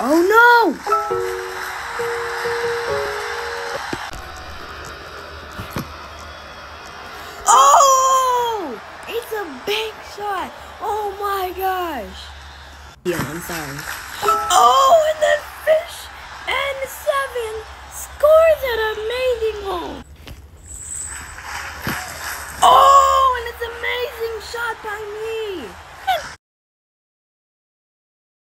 Oh no! Oh! It's a big shot! Oh my gosh! Yeah, I'm sorry. Oh, and then Fish and Seven scores an amazing goal! Oh, and it's an amazing shot by me!